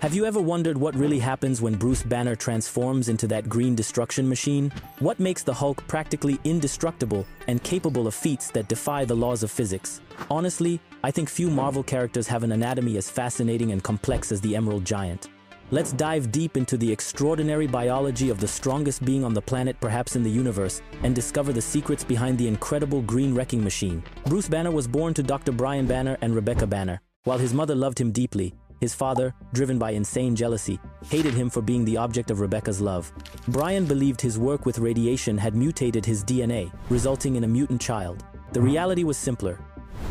Have you ever wondered what really happens when Bruce Banner transforms into that green destruction machine? What makes the Hulk practically indestructible and capable of feats that defy the laws of physics? Honestly, I think few Marvel characters have an anatomy as fascinating and complex as the Emerald Giant. Let's dive deep into the extraordinary biology of the strongest being on the planet perhaps in the universe and discover the secrets behind the incredible green wrecking machine. Bruce Banner was born to Dr. Brian Banner and Rebecca Banner. While his mother loved him deeply, his father, driven by insane jealousy, hated him for being the object of Rebecca's love. Brian believed his work with radiation had mutated his DNA, resulting in a mutant child. The reality was simpler.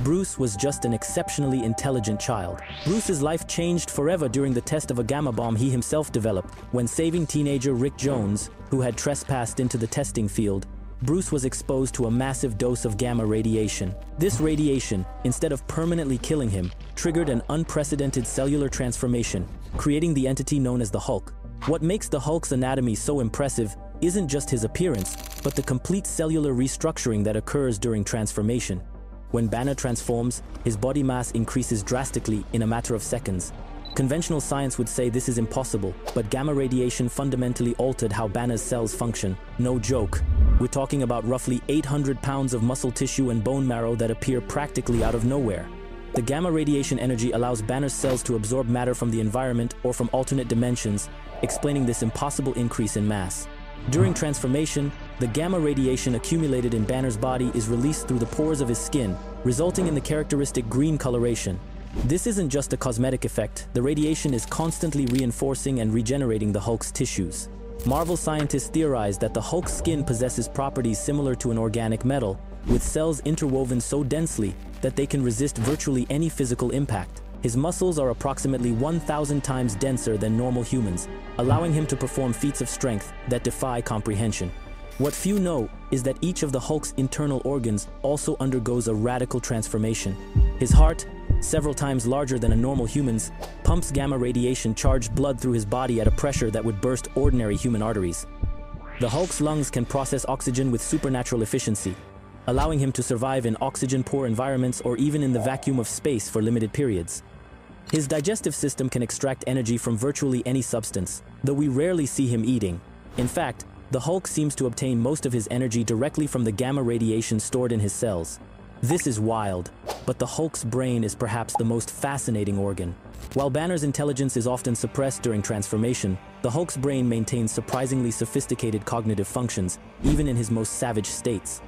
Bruce was just an exceptionally intelligent child. Bruce's life changed forever during the test of a gamma bomb he himself developed when saving teenager Rick Jones, who had trespassed into the testing field, Bruce was exposed to a massive dose of gamma radiation. This radiation, instead of permanently killing him, triggered an unprecedented cellular transformation, creating the entity known as the Hulk. What makes the Hulk's anatomy so impressive isn't just his appearance, but the complete cellular restructuring that occurs during transformation. When Banner transforms, his body mass increases drastically in a matter of seconds, Conventional science would say this is impossible, but gamma radiation fundamentally altered how Banner's cells function. No joke. We're talking about roughly 800 pounds of muscle tissue and bone marrow that appear practically out of nowhere. The gamma radiation energy allows Banner's cells to absorb matter from the environment or from alternate dimensions, explaining this impossible increase in mass. During transformation, the gamma radiation accumulated in Banner's body is released through the pores of his skin, resulting in the characteristic green coloration. This isn't just a cosmetic effect, the radiation is constantly reinforcing and regenerating the Hulk's tissues. Marvel scientists theorize that the Hulk's skin possesses properties similar to an organic metal, with cells interwoven so densely that they can resist virtually any physical impact. His muscles are approximately 1,000 times denser than normal humans, allowing him to perform feats of strength that defy comprehension. What few know is that each of the Hulk's internal organs also undergoes a radical transformation. His heart, several times larger than a normal human's, pumps gamma radiation charged blood through his body at a pressure that would burst ordinary human arteries. The Hulk's lungs can process oxygen with supernatural efficiency, allowing him to survive in oxygen-poor environments or even in the vacuum of space for limited periods. His digestive system can extract energy from virtually any substance, though we rarely see him eating. In fact, the Hulk seems to obtain most of his energy directly from the gamma radiation stored in his cells. This is wild, but the Hulk's brain is perhaps the most fascinating organ. While Banner's intelligence is often suppressed during transformation, the Hulk's brain maintains surprisingly sophisticated cognitive functions, even in his most savage states.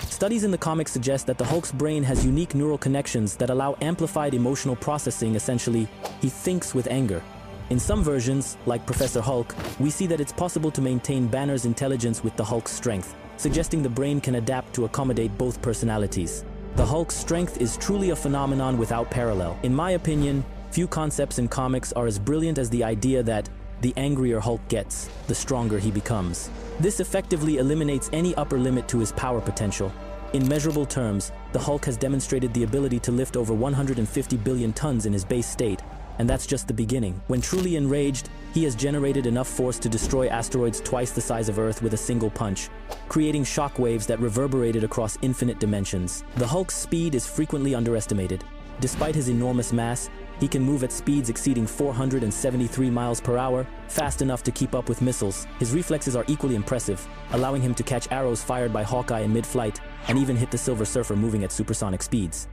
Studies in the comics suggest that the Hulk's brain has unique neural connections that allow amplified emotional processing essentially, he thinks with anger. In some versions, like Professor Hulk, we see that it's possible to maintain Banner's intelligence with the Hulk's strength, suggesting the brain can adapt to accommodate both personalities. The Hulk's strength is truly a phenomenon without parallel. In my opinion, few concepts in comics are as brilliant as the idea that the angrier Hulk gets, the stronger he becomes. This effectively eliminates any upper limit to his power potential. In measurable terms, the Hulk has demonstrated the ability to lift over 150 billion tons in his base state, and that's just the beginning. When truly enraged, he has generated enough force to destroy asteroids twice the size of Earth with a single punch, creating shockwaves that reverberated across infinite dimensions. The Hulk's speed is frequently underestimated. Despite his enormous mass, he can move at speeds exceeding 473 miles per hour, fast enough to keep up with missiles. His reflexes are equally impressive, allowing him to catch arrows fired by Hawkeye in mid-flight and even hit the Silver Surfer moving at supersonic speeds.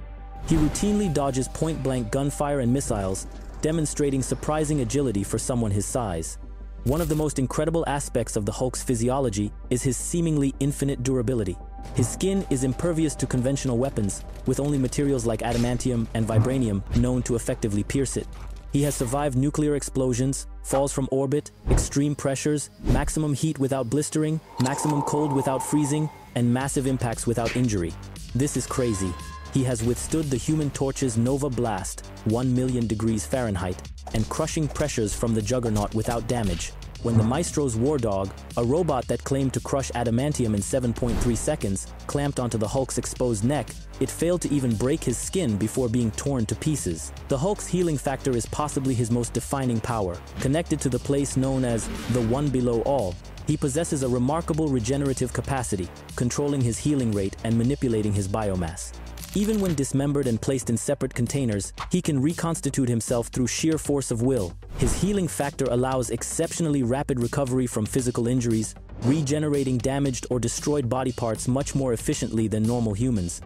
He routinely dodges point-blank gunfire and missiles, demonstrating surprising agility for someone his size. One of the most incredible aspects of the Hulk's physiology is his seemingly infinite durability. His skin is impervious to conventional weapons, with only materials like adamantium and vibranium known to effectively pierce it. He has survived nuclear explosions, falls from orbit, extreme pressures, maximum heat without blistering, maximum cold without freezing, and massive impacts without injury. This is crazy, he has withstood the Human Torch's Nova Blast, 1 million degrees Fahrenheit, and crushing pressures from the Juggernaut without damage. When the Maestro's War Dog, a robot that claimed to crush adamantium in 7.3 seconds, clamped onto the Hulk's exposed neck, it failed to even break his skin before being torn to pieces. The Hulk's healing factor is possibly his most defining power. Connected to the place known as the One Below All, he possesses a remarkable regenerative capacity, controlling his healing rate and manipulating his biomass. Even when dismembered and placed in separate containers, he can reconstitute himself through sheer force of will, His healing factor allows exceptionally rapid recovery from physical injuries, regenerating damaged or destroyed body parts much more efficiently than normal humans.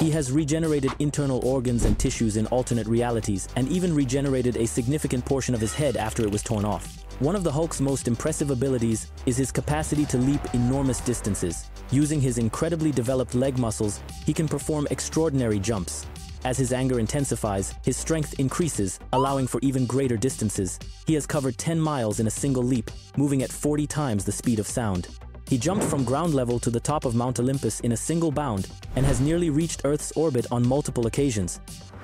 He has regenerated internal organs and tissues in alternate realities, and even regenerated a significant portion of his head after it was torn off. One of the Hulk's most impressive abilities is his capacity to leap enormous distances. Using his incredibly developed leg muscles, he can perform extraordinary jumps. As his anger intensifies, his strength increases, allowing for even greater distances. He has covered 10 miles in a single leap, moving at 40 times the speed of sound. He jumped from ground level to the top of Mount Olympus in a single bound and has nearly reached Earth's orbit on multiple occasions.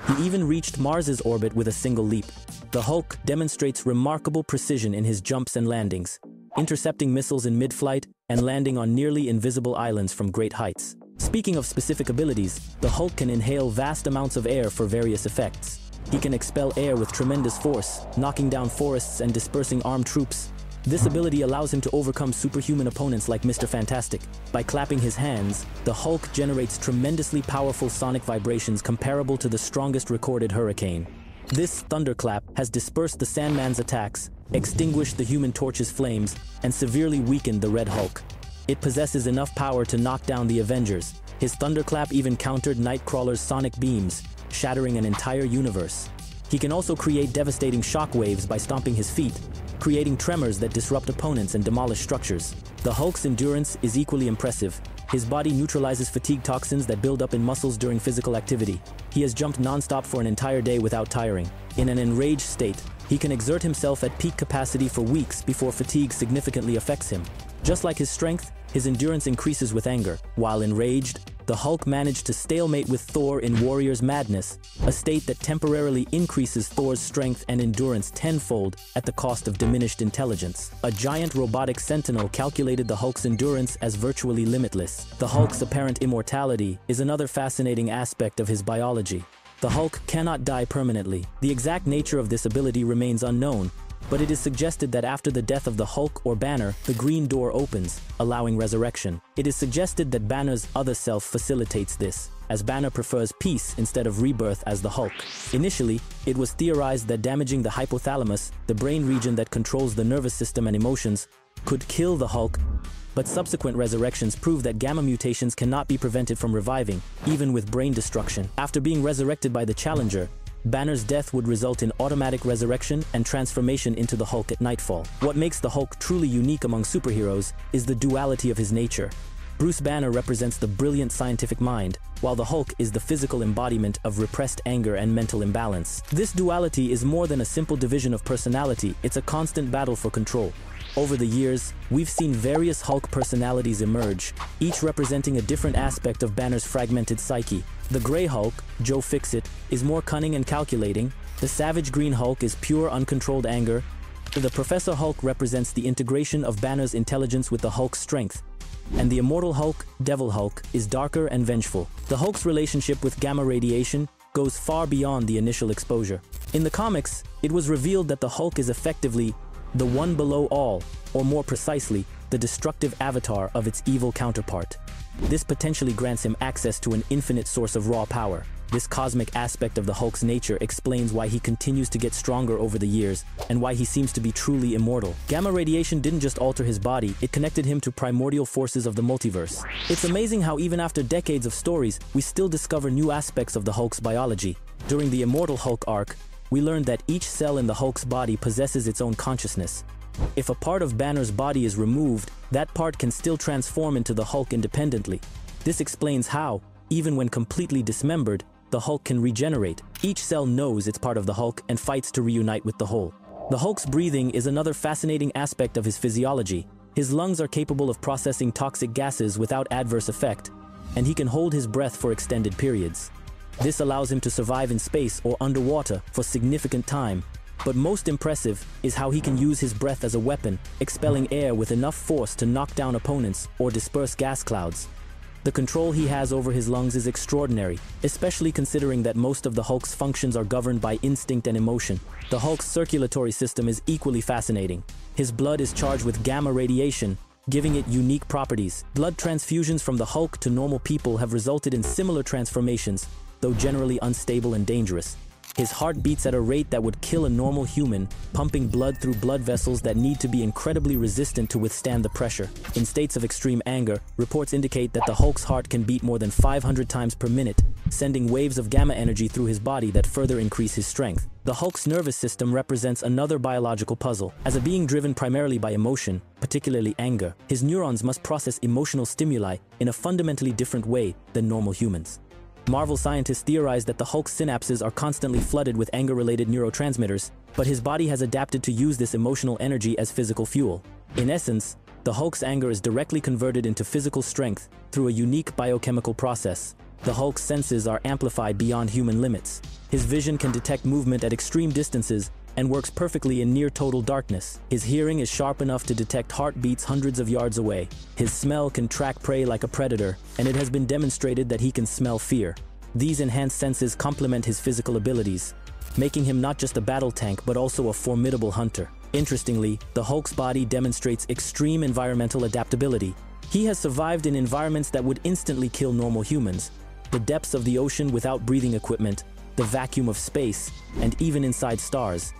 He even reached Mars's orbit with a single leap. The Hulk demonstrates remarkable precision in his jumps and landings, intercepting missiles in mid-flight and landing on nearly invisible islands from great heights. Speaking of specific abilities, the Hulk can inhale vast amounts of air for various effects. He can expel air with tremendous force, knocking down forests and dispersing armed troops, this ability allows him to overcome superhuman opponents like Mr. Fantastic. By clapping his hands, the Hulk generates tremendously powerful sonic vibrations comparable to the strongest recorded hurricane. This thunderclap has dispersed the Sandman's attacks, extinguished the Human Torch's flames, and severely weakened the Red Hulk. It possesses enough power to knock down the Avengers. His thunderclap even countered Nightcrawler's sonic beams, shattering an entire universe. He can also create devastating shockwaves by stomping his feet, creating tremors that disrupt opponents and demolish structures. The Hulk's endurance is equally impressive. His body neutralizes fatigue toxins that build up in muscles during physical activity. He has jumped non-stop for an entire day without tiring. In an enraged state, he can exert himself at peak capacity for weeks before fatigue significantly affects him. Just like his strength, his endurance increases with anger. While enraged, the Hulk managed to stalemate with Thor in Warrior's Madness, a state that temporarily increases Thor's strength and endurance tenfold at the cost of diminished intelligence. A giant robotic sentinel calculated the Hulk's endurance as virtually limitless. The Hulk's apparent immortality is another fascinating aspect of his biology. The Hulk cannot die permanently. The exact nature of this ability remains unknown, but it is suggested that after the death of the Hulk or Banner, the green door opens, allowing resurrection. It is suggested that Banner's other self facilitates this, as Banner prefers peace instead of rebirth as the Hulk. Initially, it was theorized that damaging the hypothalamus, the brain region that controls the nervous system and emotions, could kill the Hulk, but subsequent resurrections prove that gamma mutations cannot be prevented from reviving, even with brain destruction. After being resurrected by the Challenger, Banner's death would result in automatic resurrection and transformation into the Hulk at nightfall. What makes the Hulk truly unique among superheroes is the duality of his nature. Bruce Banner represents the brilliant scientific mind, while the Hulk is the physical embodiment of repressed anger and mental imbalance. This duality is more than a simple division of personality, it's a constant battle for control. Over the years, we've seen various Hulk personalities emerge, each representing a different aspect of Banner's fragmented psyche. The Grey Hulk, Joe Fixit, is more cunning and calculating, the Savage Green Hulk is pure uncontrolled anger, the Professor Hulk represents the integration of Banner's intelligence with the Hulk's strength, and the Immortal Hulk, Devil Hulk, is darker and vengeful. The Hulk's relationship with gamma radiation goes far beyond the initial exposure. In the comics, it was revealed that the Hulk is effectively the one below all, or more precisely, the destructive avatar of its evil counterpart. This potentially grants him access to an infinite source of raw power. This cosmic aspect of the Hulk's nature explains why he continues to get stronger over the years, and why he seems to be truly immortal. Gamma radiation didn't just alter his body, it connected him to primordial forces of the multiverse. It's amazing how even after decades of stories, we still discover new aspects of the Hulk's biology. During the Immortal Hulk arc, we learned that each cell in the Hulk's body possesses its own consciousness. If a part of Banner's body is removed, that part can still transform into the Hulk independently. This explains how, even when completely dismembered, the Hulk can regenerate. Each cell knows it's part of the Hulk and fights to reunite with the whole. The Hulk's breathing is another fascinating aspect of his physiology. His lungs are capable of processing toxic gases without adverse effect, and he can hold his breath for extended periods. This allows him to survive in space or underwater for significant time. But most impressive is how he can use his breath as a weapon, expelling air with enough force to knock down opponents or disperse gas clouds. The control he has over his lungs is extraordinary, especially considering that most of the Hulk's functions are governed by instinct and emotion. The Hulk's circulatory system is equally fascinating. His blood is charged with gamma radiation, giving it unique properties. Blood transfusions from the Hulk to normal people have resulted in similar transformations, though generally unstable and dangerous. His heart beats at a rate that would kill a normal human, pumping blood through blood vessels that need to be incredibly resistant to withstand the pressure. In states of extreme anger, reports indicate that the Hulk's heart can beat more than 500 times per minute, sending waves of gamma energy through his body that further increase his strength. The Hulk's nervous system represents another biological puzzle. As a being driven primarily by emotion, particularly anger, his neurons must process emotional stimuli in a fundamentally different way than normal humans. Marvel scientists theorize that the Hulk's synapses are constantly flooded with anger-related neurotransmitters, but his body has adapted to use this emotional energy as physical fuel. In essence, the Hulk's anger is directly converted into physical strength through a unique biochemical process. The Hulk's senses are amplified beyond human limits. His vision can detect movement at extreme distances and works perfectly in near total darkness. His hearing is sharp enough to detect heartbeats hundreds of yards away. His smell can track prey like a predator, and it has been demonstrated that he can smell fear. These enhanced senses complement his physical abilities, making him not just a battle tank but also a formidable hunter. Interestingly, the Hulk's body demonstrates extreme environmental adaptability. He has survived in environments that would instantly kill normal humans. The depths of the ocean without breathing equipment, the vacuum of space, and even inside stars.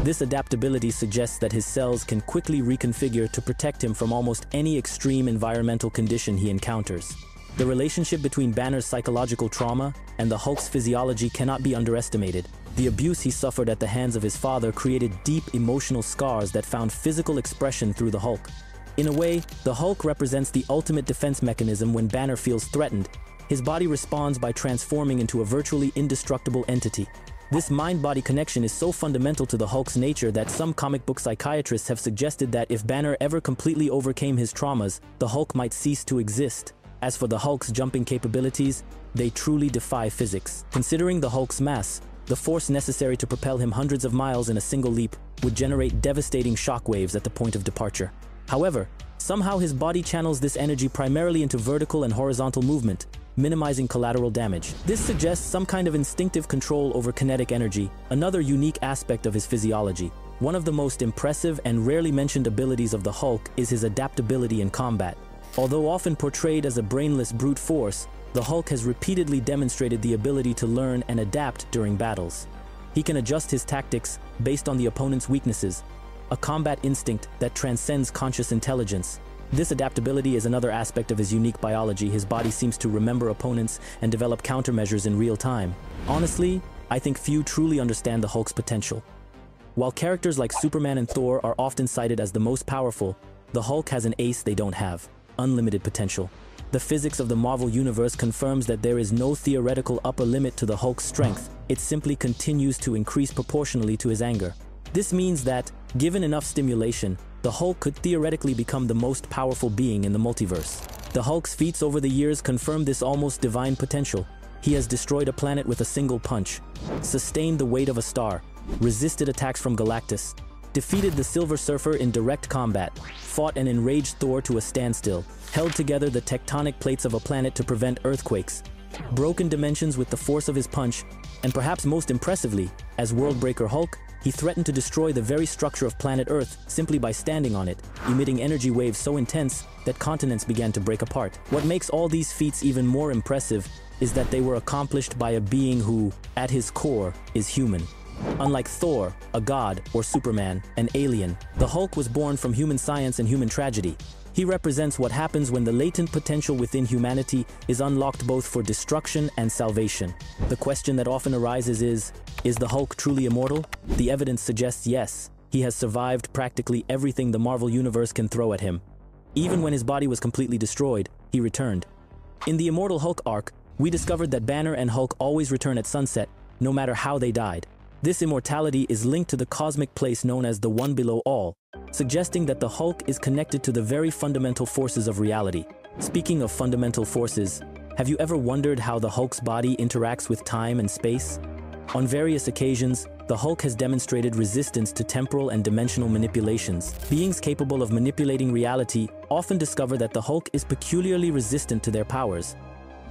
This adaptability suggests that his cells can quickly reconfigure to protect him from almost any extreme environmental condition he encounters. The relationship between Banner's psychological trauma and the Hulk's physiology cannot be underestimated. The abuse he suffered at the hands of his father created deep emotional scars that found physical expression through the Hulk. In a way, the Hulk represents the ultimate defense mechanism when Banner feels threatened. His body responds by transforming into a virtually indestructible entity. This mind-body connection is so fundamental to the Hulk's nature that some comic book psychiatrists have suggested that if Banner ever completely overcame his traumas, the Hulk might cease to exist. As for the Hulk's jumping capabilities, they truly defy physics. Considering the Hulk's mass, the force necessary to propel him hundreds of miles in a single leap would generate devastating shockwaves at the point of departure. However, somehow his body channels this energy primarily into vertical and horizontal movement, minimizing collateral damage. This suggests some kind of instinctive control over kinetic energy, another unique aspect of his physiology. One of the most impressive and rarely mentioned abilities of the Hulk is his adaptability in combat. Although often portrayed as a brainless brute force, the Hulk has repeatedly demonstrated the ability to learn and adapt during battles. He can adjust his tactics based on the opponent's weaknesses, a combat instinct that transcends conscious intelligence. This adaptability is another aspect of his unique biology. His body seems to remember opponents and develop countermeasures in real time. Honestly, I think few truly understand the Hulk's potential. While characters like Superman and Thor are often cited as the most powerful, the Hulk has an ace they don't have, unlimited potential. The physics of the Marvel Universe confirms that there is no theoretical upper limit to the Hulk's strength, it simply continues to increase proportionally to his anger. This means that, given enough stimulation, the Hulk could theoretically become the most powerful being in the multiverse. The Hulk's feats over the years confirm this almost divine potential. He has destroyed a planet with a single punch, sustained the weight of a star, resisted attacks from Galactus, defeated the Silver Surfer in direct combat, fought an enraged Thor to a standstill, held together the tectonic plates of a planet to prevent earthquakes, broken dimensions with the force of his punch, and perhaps most impressively, as Worldbreaker Hulk, he threatened to destroy the very structure of planet Earth simply by standing on it, emitting energy waves so intense that continents began to break apart. What makes all these feats even more impressive is that they were accomplished by a being who, at his core, is human. Unlike Thor, a god, or Superman, an alien, the Hulk was born from human science and human tragedy. He represents what happens when the latent potential within humanity is unlocked both for destruction and salvation. The question that often arises is, is the Hulk truly immortal? The evidence suggests yes. He has survived practically everything the Marvel Universe can throw at him. Even when his body was completely destroyed, he returned. In the Immortal Hulk arc, we discovered that Banner and Hulk always return at sunset, no matter how they died. This immortality is linked to the cosmic place known as the One Below All, suggesting that the Hulk is connected to the very fundamental forces of reality. Speaking of fundamental forces, have you ever wondered how the Hulk's body interacts with time and space? On various occasions, the Hulk has demonstrated resistance to temporal and dimensional manipulations. Beings capable of manipulating reality often discover that the Hulk is peculiarly resistant to their powers.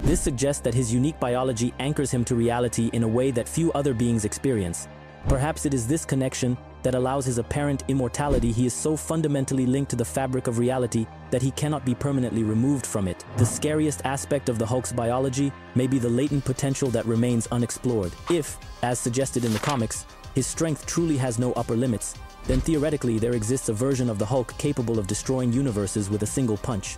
This suggests that his unique biology anchors him to reality in a way that few other beings experience. Perhaps it is this connection that allows his apparent immortality, he is so fundamentally linked to the fabric of reality that he cannot be permanently removed from it. The scariest aspect of the Hulk's biology may be the latent potential that remains unexplored. If, as suggested in the comics, his strength truly has no upper limits, then theoretically there exists a version of the Hulk capable of destroying universes with a single punch.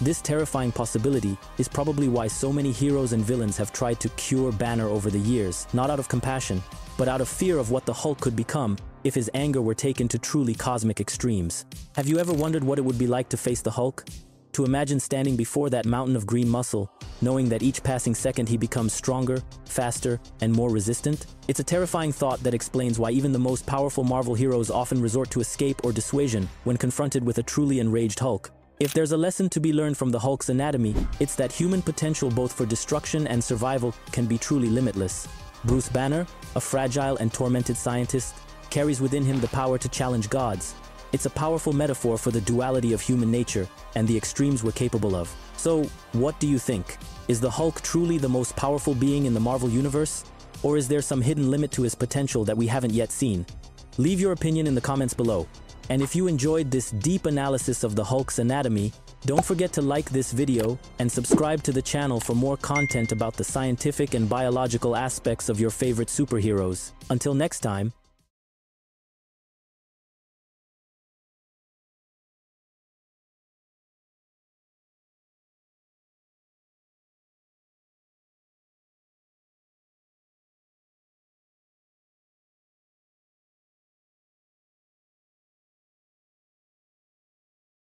This terrifying possibility is probably why so many heroes and villains have tried to cure Banner over the years, not out of compassion, but out of fear of what the Hulk could become if his anger were taken to truly cosmic extremes. Have you ever wondered what it would be like to face the Hulk? To imagine standing before that mountain of green muscle, knowing that each passing second he becomes stronger, faster, and more resistant? It's a terrifying thought that explains why even the most powerful Marvel heroes often resort to escape or dissuasion when confronted with a truly enraged Hulk. If there's a lesson to be learned from the Hulk's anatomy, it's that human potential both for destruction and survival can be truly limitless. Bruce Banner, a fragile and tormented scientist, carries within him the power to challenge gods, it's a powerful metaphor for the duality of human nature and the extremes we're capable of. So, what do you think? Is the Hulk truly the most powerful being in the Marvel Universe? Or is there some hidden limit to his potential that we haven't yet seen? Leave your opinion in the comments below. And if you enjoyed this deep analysis of the Hulk's anatomy, don't forget to like this video and subscribe to the channel for more content about the scientific and biological aspects of your favorite superheroes. Until next time,